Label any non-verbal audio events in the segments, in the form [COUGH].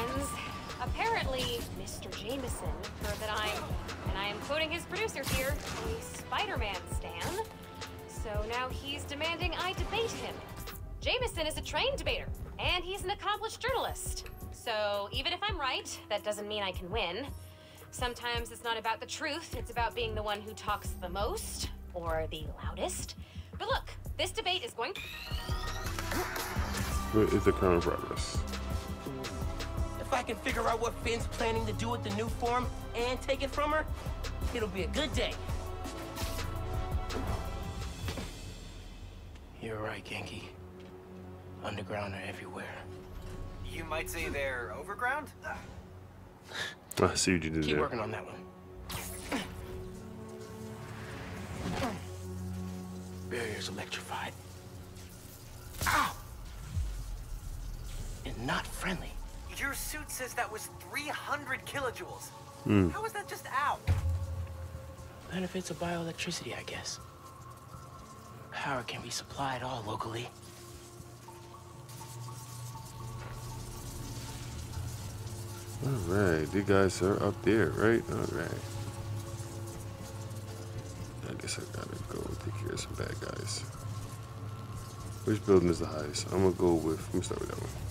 friends. Apparently, Mr. Jameson heard that I'm, and I am quoting his producer here, a Spider-Man stan. So now he's demanding I debate him. Jameson is a trained debater, and he's an accomplished journalist. So even if I'm right, that doesn't mean I can win. Sometimes it's not about the truth, it's about being the one who talks the most, or the loudest. But look, this debate is going What is the current progress? If I can figure out what Phin's planning to do with the Nuform and take it from her, it'll be a good day. You're right, Ganke. Underground are everywhere. You might say they're overground? [LAUGHS] I see what you did Keep there. working on that one. Barrier's electrified. Ow! And not friendly. Your suit says that was 300 kilojoules. Hmm. How is that just out? Benefits of bioelectricity, I guess. Power can be supplied all locally. Alright, you guys are up there, right? Alright. I guess I gotta go take care of some bad guys. Which building is the highest? I'm gonna go with, let me start with that one.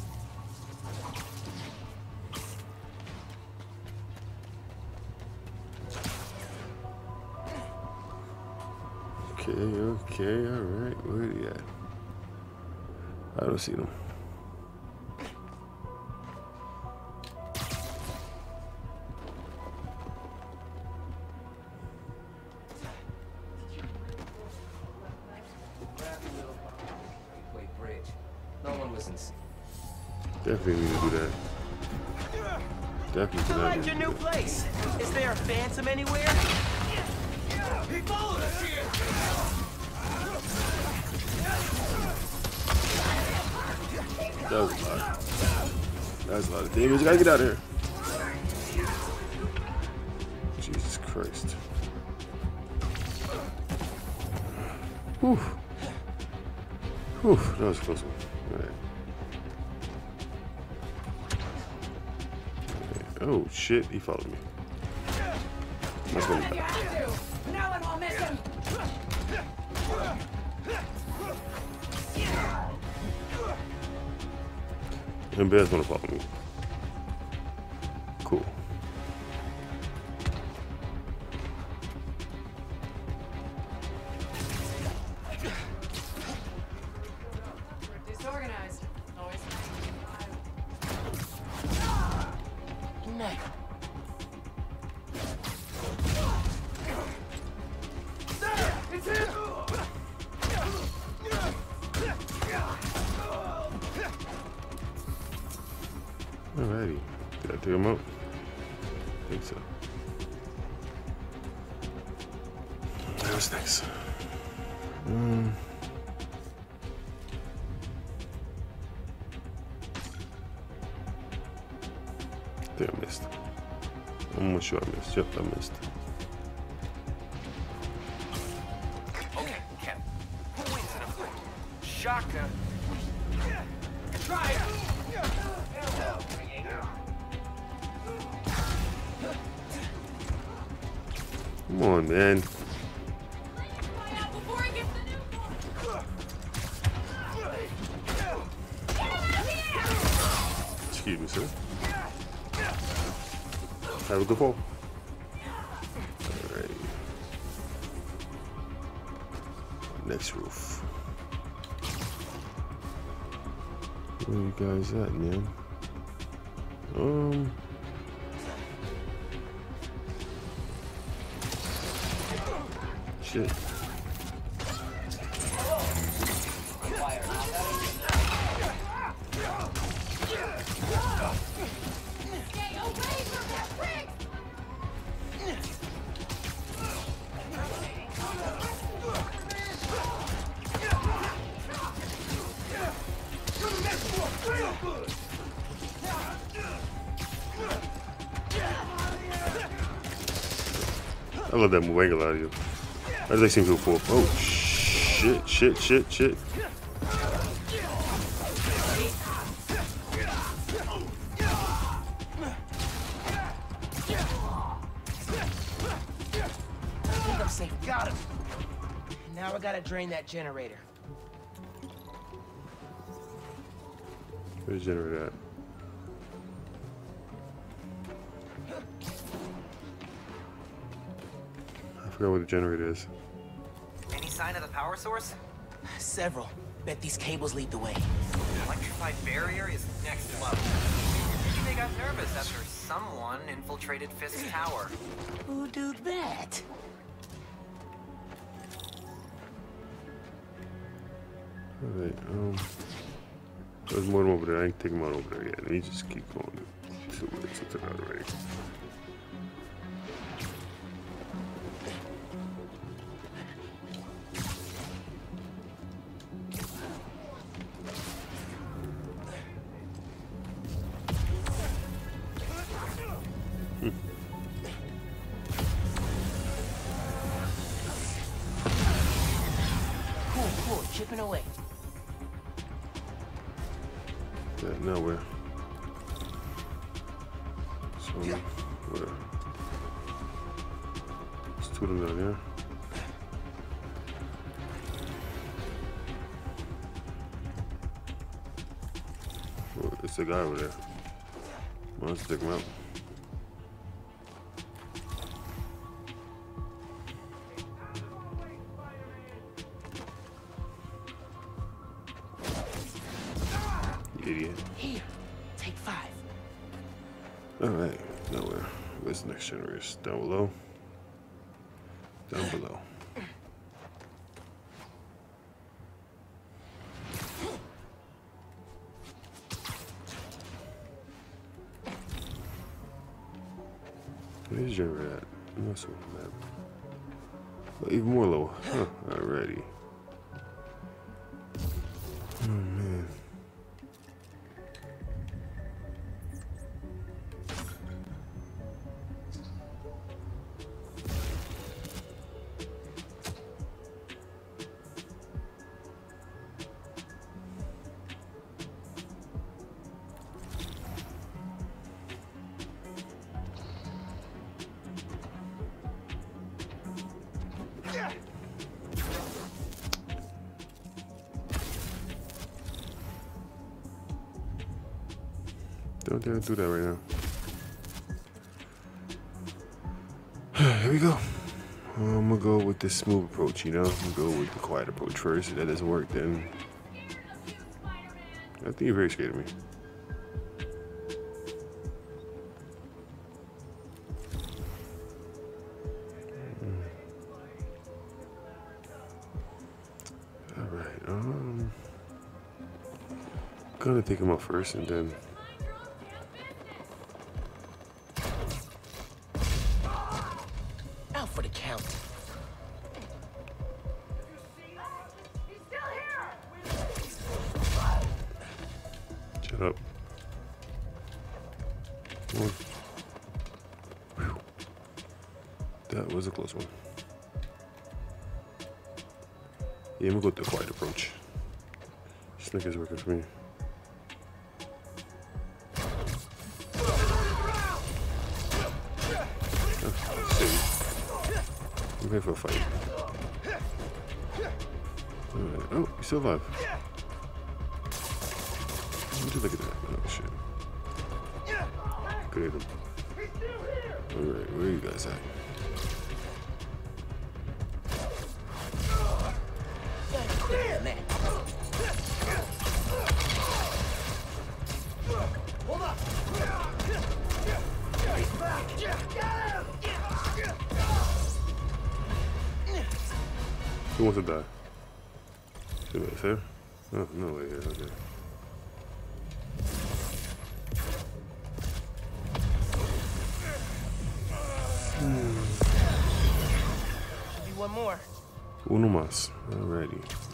Okay, alright. Where are they at? I don't see them. Get out of here. Jesus Christ. Whew. Whew, that was a close one. Alright. Alright. Oh shit, he followed me. That's what he thought. No one will miss him! Him bears gonna follow me. Come on, man. Excuse me, sir. Have a good fall. Alright. Next roof. Where you guys at, man? Um. Away from that prick! I love that move. Where do they seem to have for? Oh, shit, shit, shit, shit. Got him. Now I gotta drain that generator. Where's generator at? I forgot where the generator is. Any sign of the power source? Several. Bet these cables lead the way. Electrified barrier is next level. Maybe they got nervous after someone infiltrated Fisk's tower. Who do that? Alright, um. There's more over there. I ain't take them out over there yet. Let me just keep going. Two minutes into that already. There's two of them down there. Oh, it's the guy over there. Well, let's take him out. Idiot. Here. Take five. Alright, nowhere. Where's the next generator? Down below? Down below. Don't dare do that right now. [SIGHS] Here we go. I'm gonna go with the smooth approach, you know? I'm gonna go with the quiet approach first. If that doesn't work, then I think you're very scared of me. Alright, um gonna take him out first and then me. I'm here for a fight. Alright. Oh, you still alive. Look at that? Oh shit. Him. Alright, where are you guys at? Quit on Who wants to die? Anybody here? Oh, no way here, okay. One more. Uno más. Alrighty.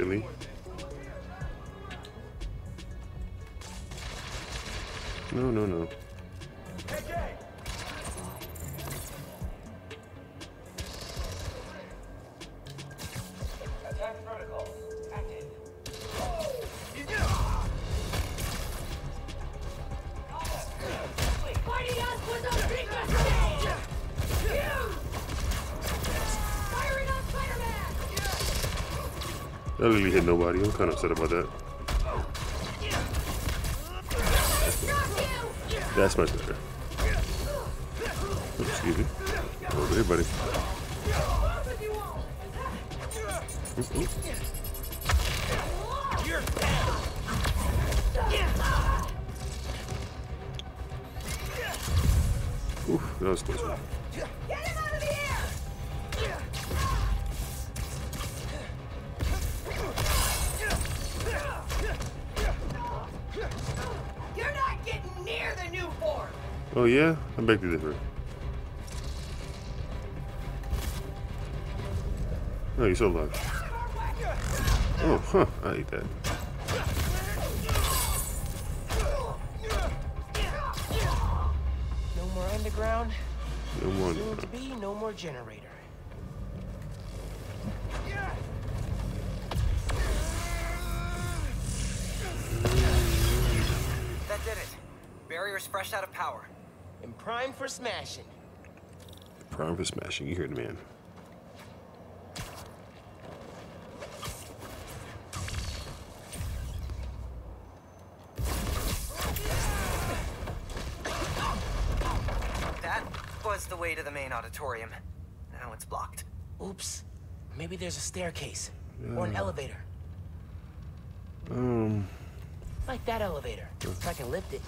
Silly. No, no, no. That really hit nobody. I'm kind of upset about that. That's much better. Excuse me. Over here, buddy. Oh yeah, I beg to differ. Oh, you're so alive. Oh, huh. I ate that. No more underground. No more. Soon to be no more generator. That did it. Barrier's fresh out of power. And prime for smashing. Prime for smashing. You heard the man. That was the way to the main auditorium. Now it's blocked. Oops. Maybe there's a staircase. Or an elevator. Um, Like that elevator. If I can lift it.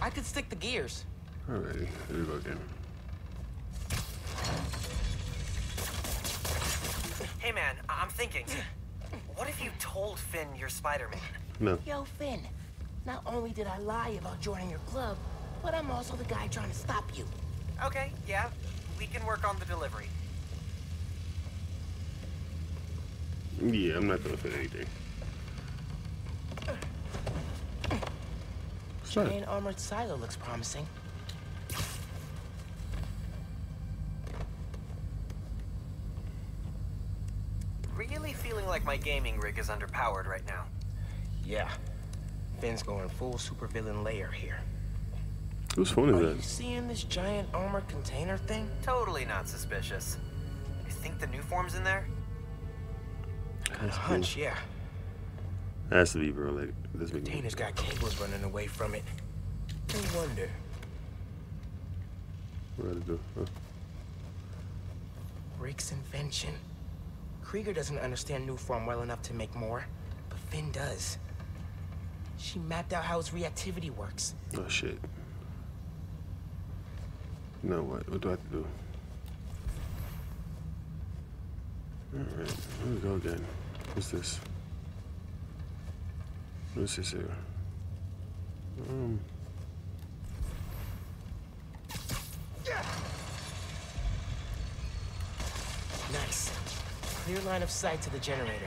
I could stick the gears. alrighty. Here we go again. Hey man, I- I'm thinking. What if you told Phin you're Spider-Man? No. Yo, Phin. Not only did I lie about joining your club, but I'm also the guy trying to stop you. Okay, yeah. We can work on the delivery. Yeah, I'm not gonna fit anything. What's that? Giant armored silo looks promising. Really feeling like my gaming rig is underpowered right now. Yeah. Phin's going full supervillain layer here. Whose phone Are is you seeing this giant armored container thing? Totally not suspicious. You think the Nuform's in there? A hunch, yeah. Has to be, bro. Like, this make Container's got cables running away from it. No wonder. What do I do? Huh? Rick's invention. Krieger doesn't understand Nuform well enough to make more, but Phin does. She mapped out how its reactivity works. Oh shit. Now what? What do I have to do? Alright, here we go again. What's this? This here? Um. Nice. Clear line of sight to the generator.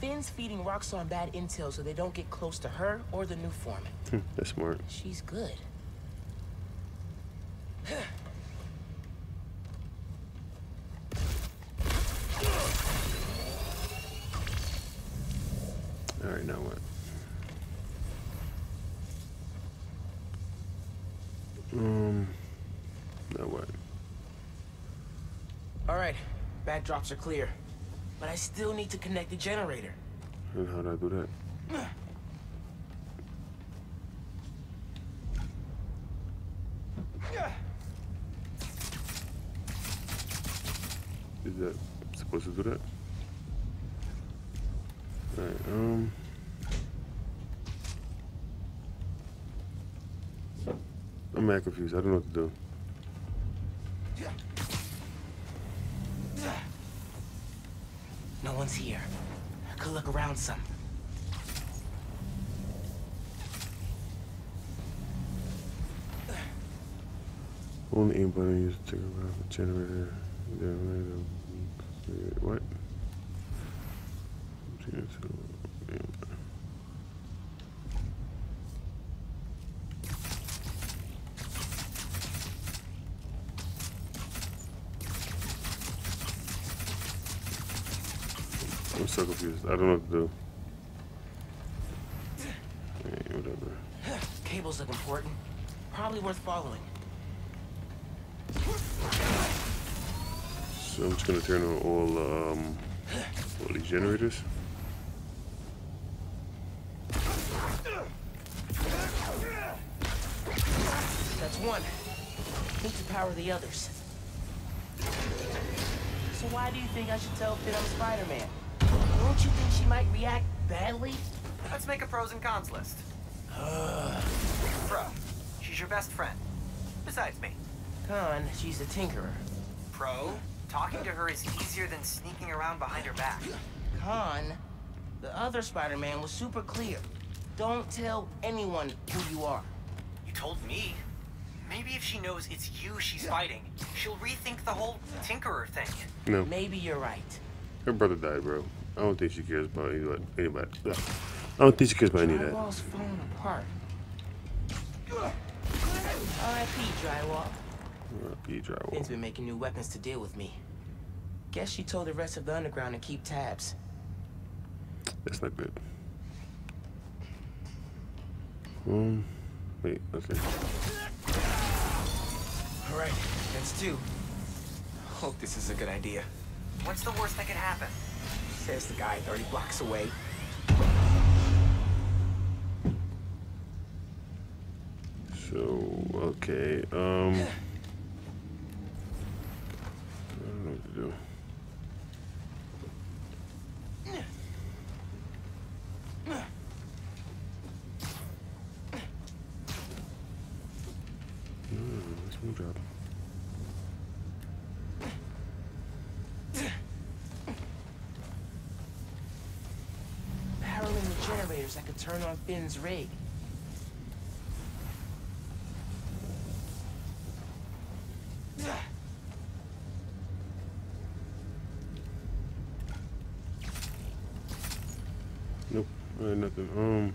Phin's feeding Roxxon bad intel so they don't get close to her or the Nuform. hmm, That's smart. She's good. Alright, now what? Um. Now what? All right, backdrops are clear. But I still need to connect the generator. And how do I do that? [SIGHS] Is that supposed to do that? Alright, um. I'm mad confused. I don't know what to do. Only aim button used to take around the generator. What? I'm so confused. I don't know what to do. Hey, whatever. Cables look important. Probably worth following. So I'm just gonna turn on all um all these generators. That's one. Need to power the others. So why do you think I should tell Phin I'm Spider-Man? Don't you think she might react badly? Let's make a pros and cons list. [SIGHS] Pro, she's your best friend. Besides me. Con, she's a tinkerer. Pro, talking to her is easier than sneaking around behind her back. Con, the other Spider-Man was super clear. Don't tell anyone who you are. You told me. Maybe if she knows it's you she's fighting, she'll rethink the whole Tinkerer thing. No, Maybe you're right. her brother died, bro. I don't think she cares about anybody. anybody. I don't think she cares about any of that. Drywall's falling apart. R.I.P. Drywall. R.I.P. drywall. Phin's been making new weapons to deal with me. Guess she told the rest of the underground to keep tabs. That's not good. Um, wait, okay. All right, that's two. Hope this is a good idea. What's the worst that could happen? Says the guy 30 blocks away. So, okay, um. [SIGHS] [SIGHS] [SIGHS] I don't know what to do. Generators, I could turn on Phin's rig. Uh, nothing. Um.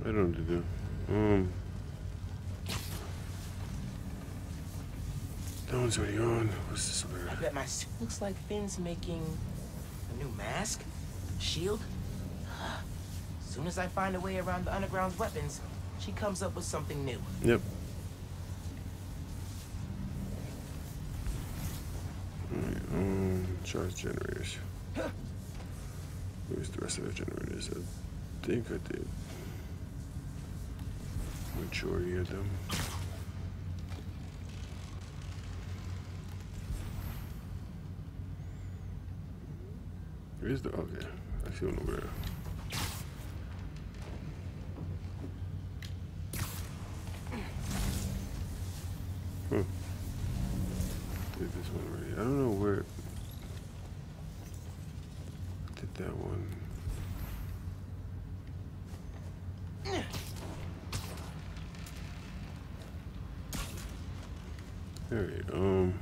I don't know what to do. Um. That one's already on. What's this over I bet my suit looks like Phin's making a new mask? Shield? [SIGHS] Soon as I find a way around the underground's weapons, she comes up with something new. Yep. Alright, um, charge generators. Where's the rest of the generators? I think I did. Majority of them. Where's the okay? I feel one over there. Hmm. Did this one already. I don't know where. Did that one. Alright, um.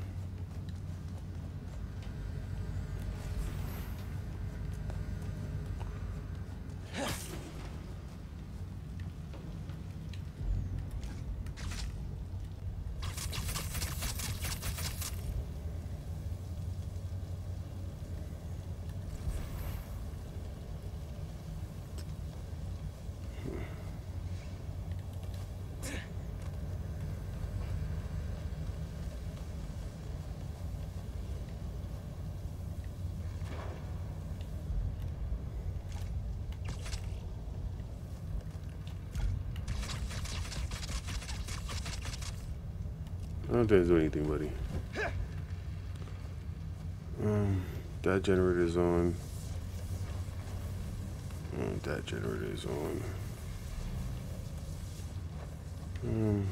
Think I do anything, buddy. Um, that generator is on. Um, that generator is on. Um,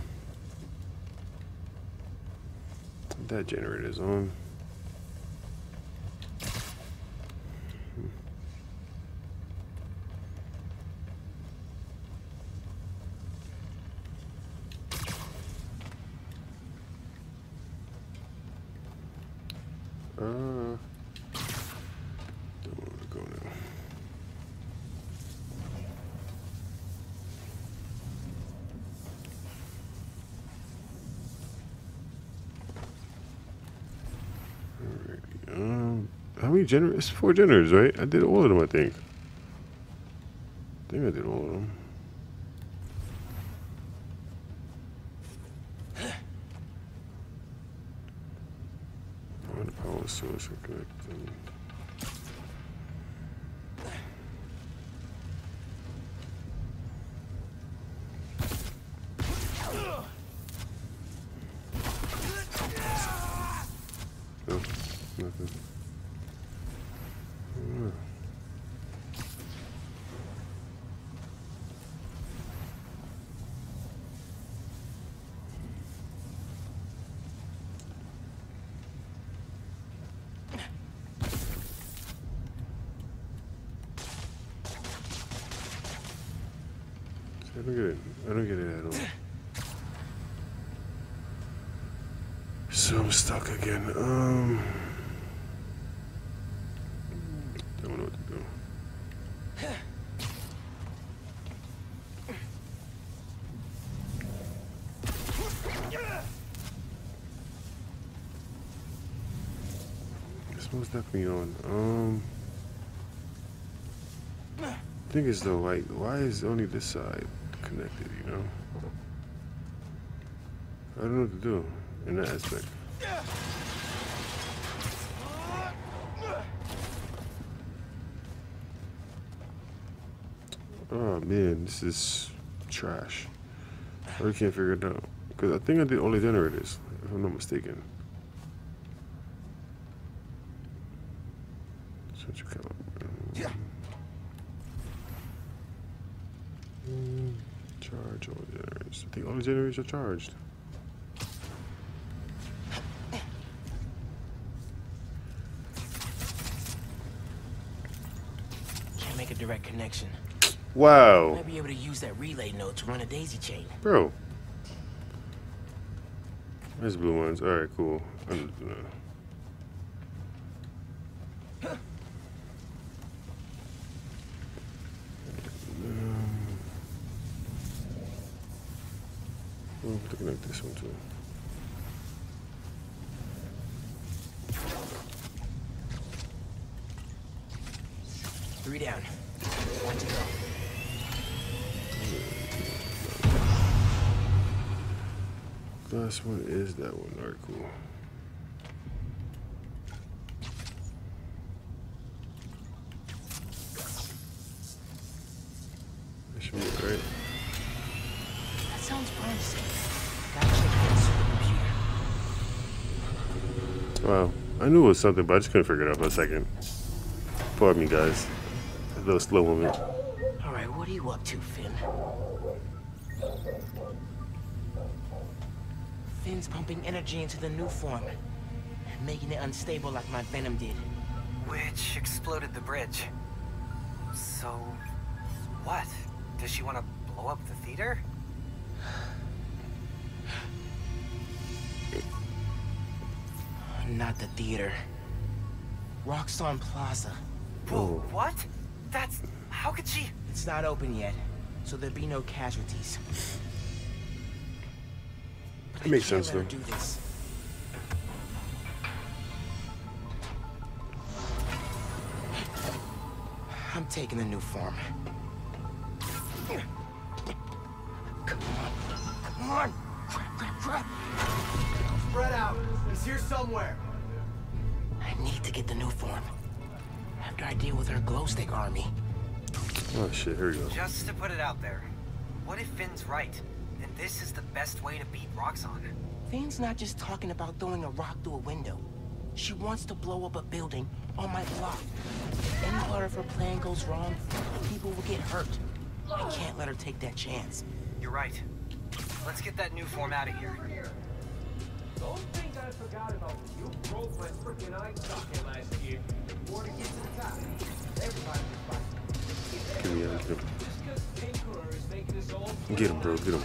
that generator's on. Uh, don't want to go now. How many generators? Four generators, right? I did all of them, I think. I think I did all of them. Don't get it. I don't get it at all. So I'm stuck again. Um, don't know what to do. This one's definitely on. Um, thing is though, like, why is only this side connected? You know, I don't know what to do in that aspect. Oh man, this is trash. I really can't figure it out. Because I think I did only generators, if I'm not mistaken. Central caliber. Mm, Charge all generators. I think all the generators are charged. Can't make a direct connection. Wow, Might be able to use that relay node to run a daisy chain. bro. There's blue ones. All right, cool. Uh, We'll have to connect this one too. Three down. One to go. Last one is that one. All right, cool. I knew it was something, but I just couldn't figure it out for a second. Pardon me, guys. A little slow moment. All right, what are you up to, Phin? Phin's pumping energy into the Nuform, making it unstable like my venom did. Which exploded the bridge. So, what? Does she want to blow up the theater? Not the theater. Roxxon Plaza. Whoa, what? That's. How could she? It's not open yet, so there'll be no casualties. But I Makes sense, though. do this. I'm taking the Nuform. Here somewhere. I need to get the Nuform. After I deal with her glow stick army. Oh shit, here we go. Just to put it out there. What if Phin's right? And this is the best way to beat Roxxon? Phin's not just talking about throwing a rock through a window. She wants to blow up a building on my block. If any part of her plan goes wrong, people will get hurt. I can't let her take that chance. You're right. Let's get that Nuform out of here. Don't think I forgot about you. You broke my freaking eye socket last year. To get to the top. Everybody was fighting. Give me out. Get him. Just because Tinkerer is making us all Get him, bro. Get him.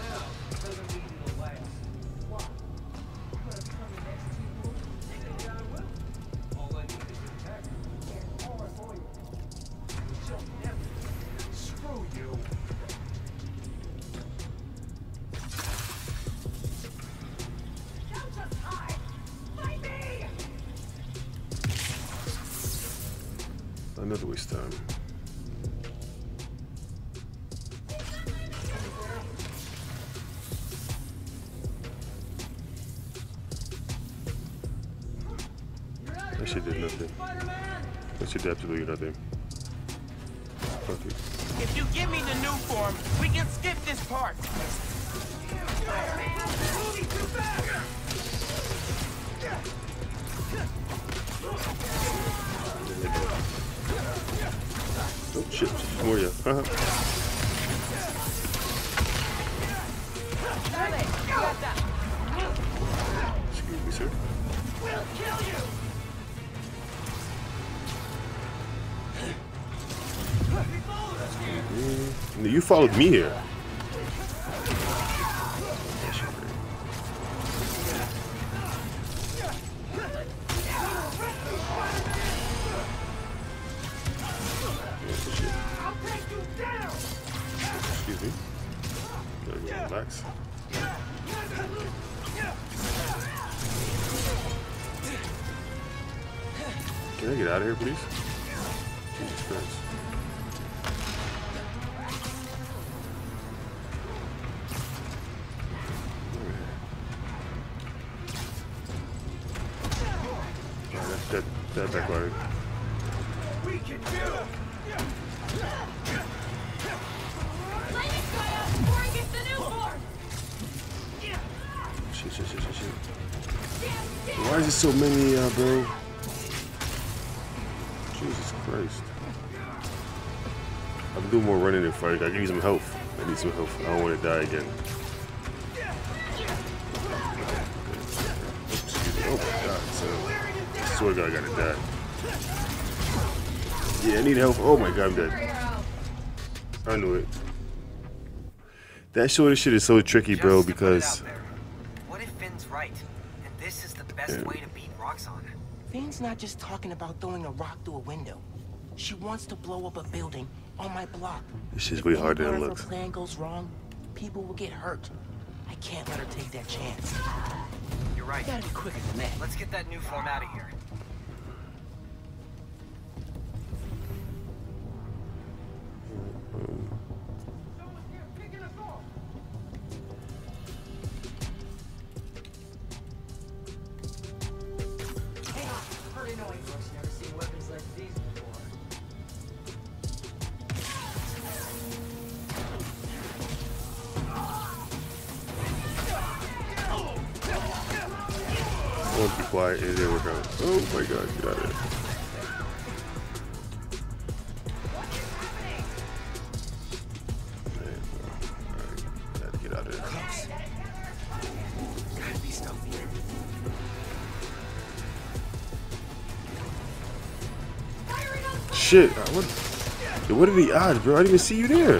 Another waste time. Did nothing. That shit did absolutely nothing. Excuse me, sir. Mm, You followed me here. Out of here, please? Jesus Christ. Why is there so many, uh, bro? I'm doing more running than fighting. I need some health. I need some health. I don't want to die again. Excuse. Oh my god, so I swear to God, I gotta die. Yeah, I need help. Oh my god, I'm dead. I knew it. That sort of shit is so tricky, bro, Just to put it because What if Phin's right? And this is the best Yeah. way to beat Roxxon? Phin's not just talking about throwing a rock through a window. She wants to blow up a building on my block. this is way harder part than it of looks. Her plan goes wrong, people will get hurt. I can't let her take that chance. You're right. You gotta be quicker than that. Let's get that Nuform out of here. Shit, uh, what? Yo, What are the odds, bro? I didn't even see you there.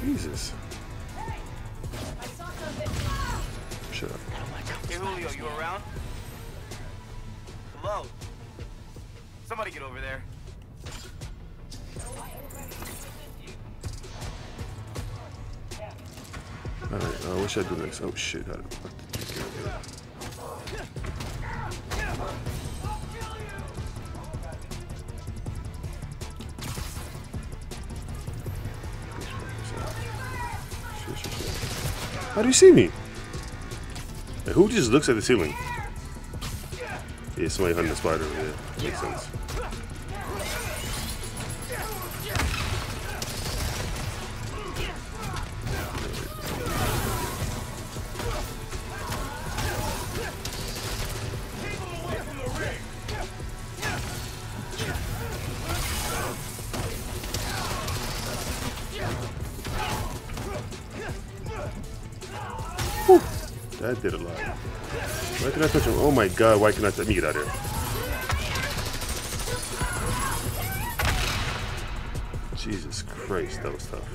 Jesus. Shut up. Hey Julio, you around? Hello? Somebody get over there. Alright, uh, what should I do next? Oh shit, how the fuck How do you see me? Who just looks at the ceiling? Yeah, somebody hunting a spider over there. Makes sense. That did a lot. Why can I touch him? Oh my god, why can I touch me? Get out of here. Jesus Christ, that was tough.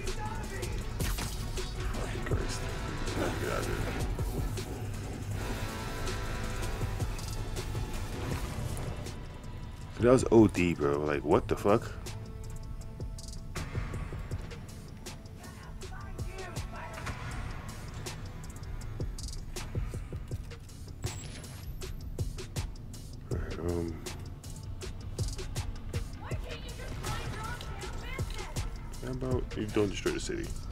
Fucking Christ. Get out of here. That was OD, bro. Like, what the fuck? Don't the city?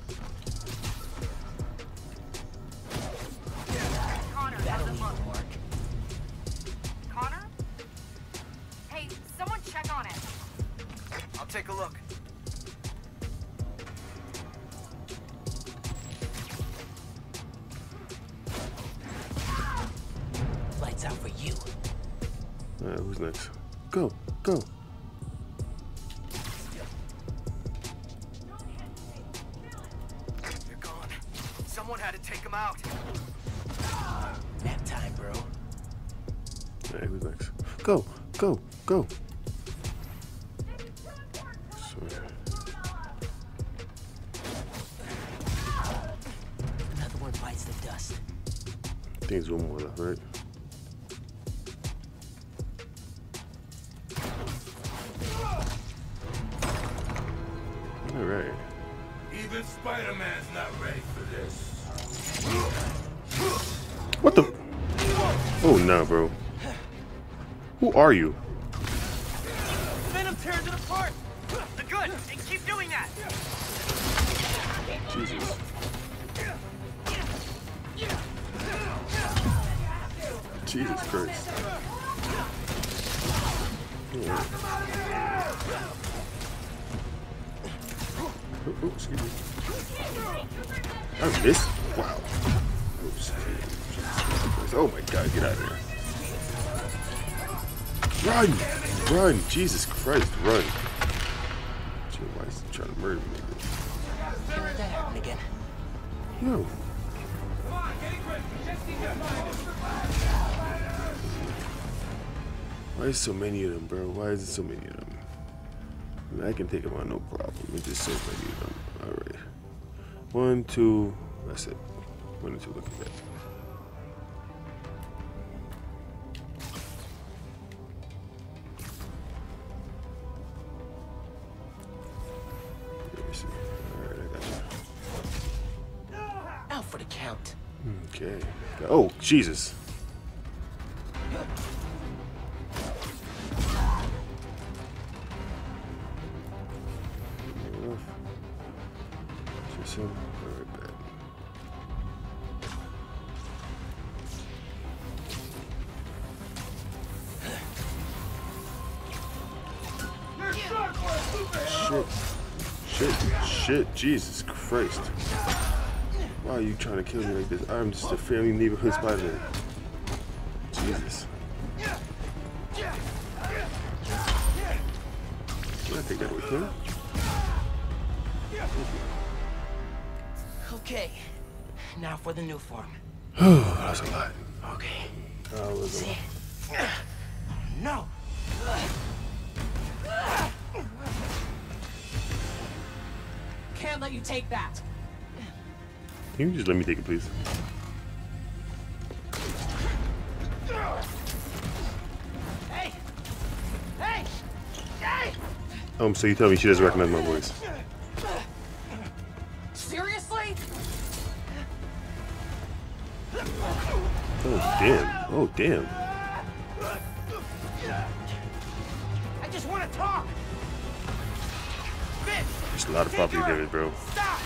Alright. Even Spider-Man's not ready for this. What the? Oh no, bro. Who are you? Venom tears it apart. The good. And keep doing that. Jesus. Jesus Christ. Oh, oh, excuse me. I missed? Wow. Oh, me. Jesus Christ. Oh my god, get out of here. Run! Run! Jesus Christ, run. Gee, why is he trying to murder me? That happen again. No. Why is so many of them, bro? Why is it so many of them? I, mean, I can take them on no problem. It's just so many of them. One, two, that's it. One and two, look at that. Let me see. Alright, I got you. Out for the count. Okay. Oh, Jesus. Jesus Christ. Why are you trying to kill me like this? I'm just a family neighborhood Spider-Man. Jesus. Can I take that away from him? Okay. Now for the Nuform. Oh, [SIGHS] that was a lot. Can you just let me take it, please? Hey! Hey! Hey! Um, so you tell me she doesn't recognize my voice. Seriously? Oh, damn. Oh, damn. I just want to talk. There's a lot of property damage, bro. stop!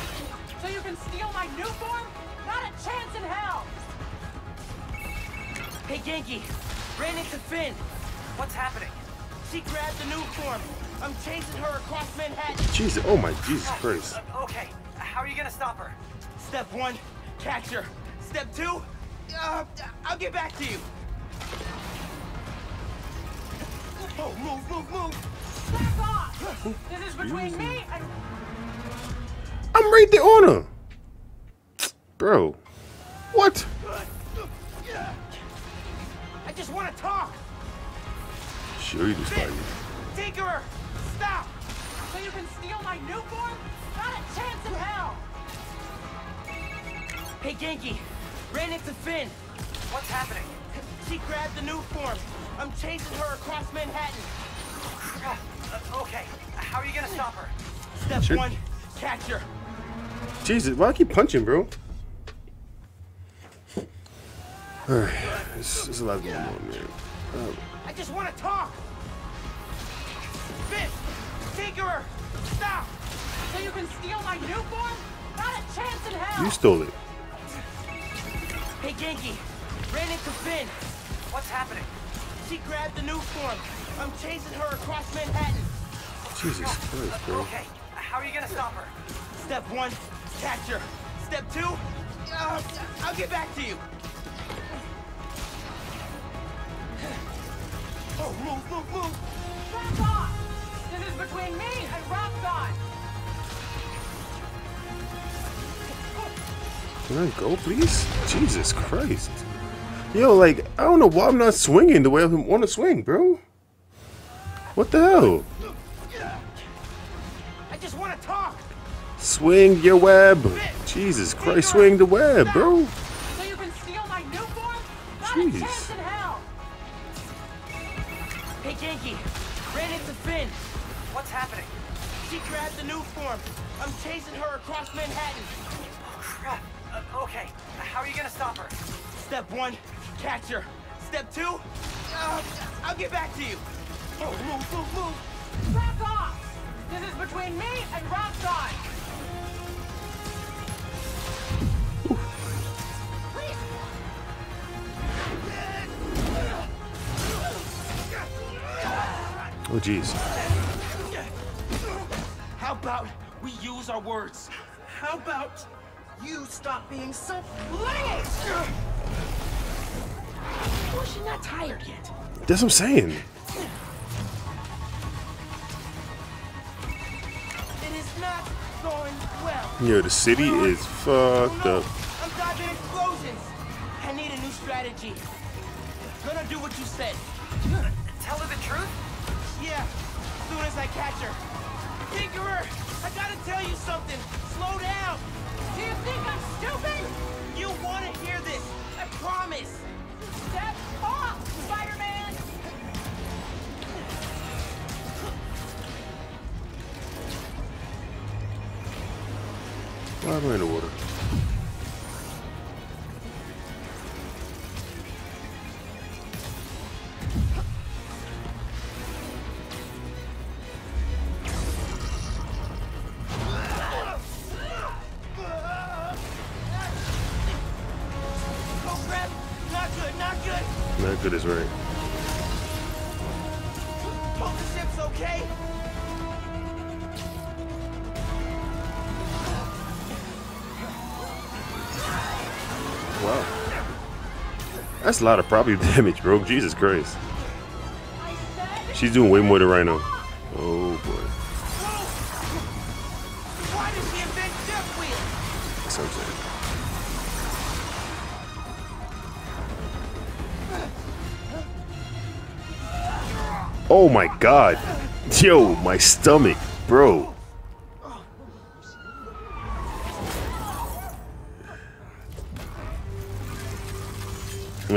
So you can steal my Nuform? Not a chance in hell! Hey, Ganke. Ran into Phin. What's happening? She grabbed the new form. I'm chasing her across Manhattan. Jesus. Oh, my Jesus Christ. Uh, okay. How are you gonna stop her? Step one, catch her. Step two, uh, I'll get back to you. Oh, move, move, move. Back off! This is between me and... I'm right there on her. Bro. What? I just want to talk. Sure, you just fight Phin. Tinkerer, stop. So you can steal my Nuform? Not a chance in hell! Hey, Ganke, ran into Phin. What's happening? She grabbed the new form. I'm chasing her across Manhattan. Uh, okay, how are you gonna stop her? Step Sure. one, catch her. Jesus, why do I keep punching, bro? Alright, there's, a lot going on, man. I just want to talk. Phin, Tinkerer, stop. So you can steal my Nuform? Not a chance in hell! you stole it. Hey, Ganke, ran into Phin. What's happening? She grabbed the Nuform. I'm chasing her across Manhattan. Jesus Christ, bro. Okay, how are you gonna stop her? Step one, catch her. Step two, uh, I'll get back to you. Oh, move, move, move. Back off! This is between me and Rock Can I go, please? Jesus Christ. Yo, like, I don't know why I'm not swinging the way I want to swing, bro. What the hell? Swing your web. Jesus Christ, swing the web, bro. So you can steal my new form? Not Jeez. a chance in hell! Hey, Ganke, ran into Phin. What's happening? She grabbed the new form. I'm chasing her across Manhattan. Crap. Uh, okay, how are you gonna stop her? Step one, catch her. Step two, uh, I'll get back to you. Oh, move, move, move. Back off! This is between me and God! Oh, jeez. How about we use our words? How about you stop being so flingy? Well, oh, she's not tired yet. That's what I'm saying. It is not going well. Yo, the city is Oh, fucked no. up. I'm dodging explosions. I need a new strategy. Gonna do what you said. Gonna tell her the truth? Yeah, as soon as I catch her. Tinkerer, I gotta tell you something. Slow down. Do you think I'm stupid? You wanna hear this. I promise. Step off, Spider-Man! Am in the water? That's a lot of property [LAUGHS] damage, bro. Jesus Christ. She's doing way more than Rhino. Oh boy. That's what I'm saying. Oh my god. [LAUGHS] Yo, my stomach, bro.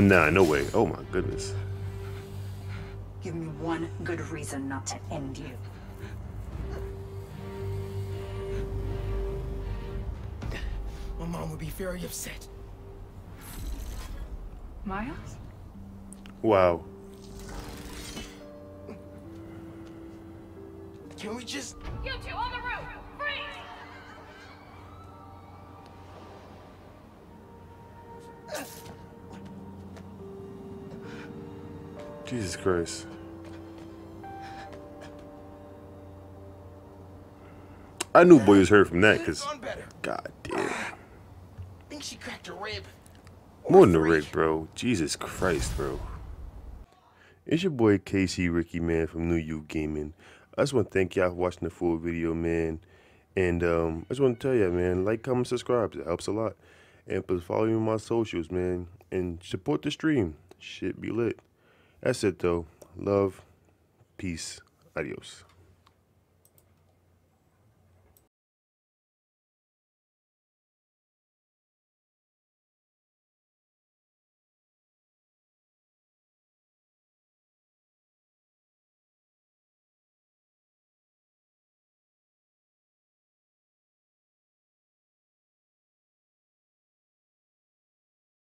Nah, no way. Oh my goodness. Give me one good reason not to end you. My mom would be very upset. Miles? Wow. Can we just... You two on the roof! Jesus Christ. I knew boy was hurt from that, cause god damn. I think she cracked a rib. More than a rib, bro. Jesus Christ, bro. It's your boy KC Ricky, man, from New Youth Gaming. I just want to thank y'all for watching the full video, man. And um, I just want to tell you, man, like, comment, subscribe. It helps a lot. And please follow me on my socials, man. And support the stream. Shit be lit. That's it though. Love, peace, adios.